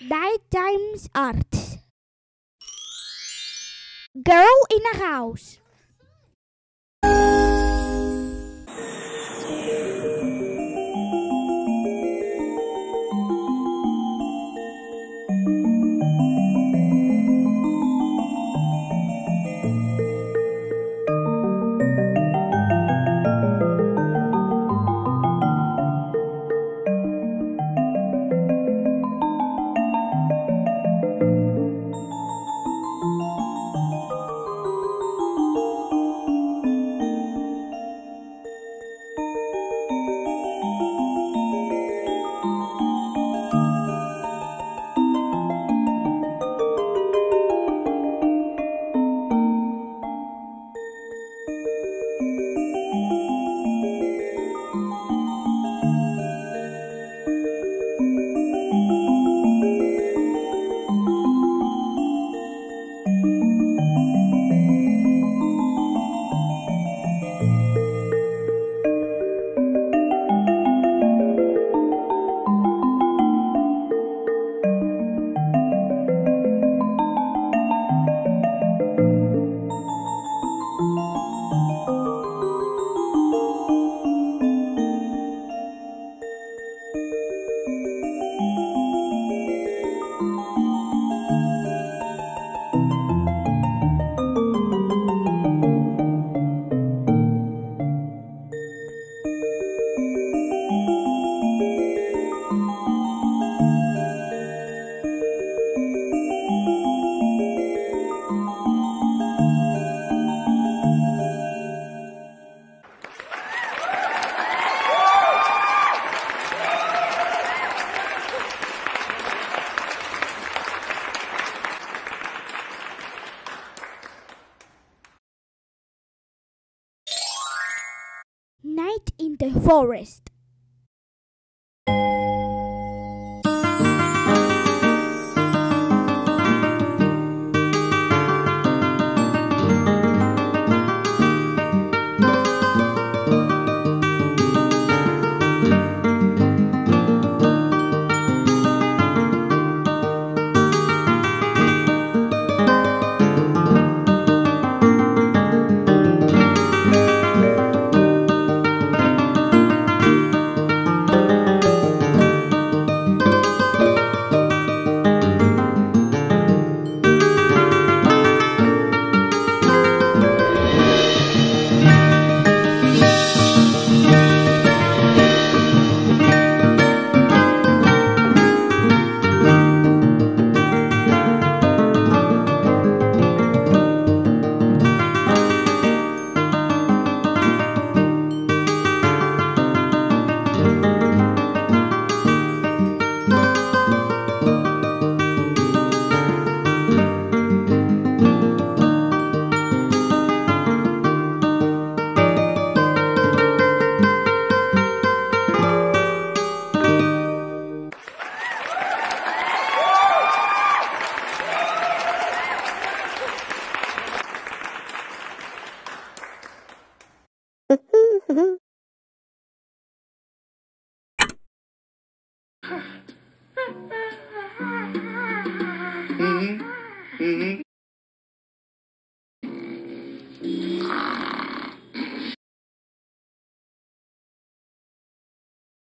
Nighttime art. Girl in a house. The forest. 嗯。嗯，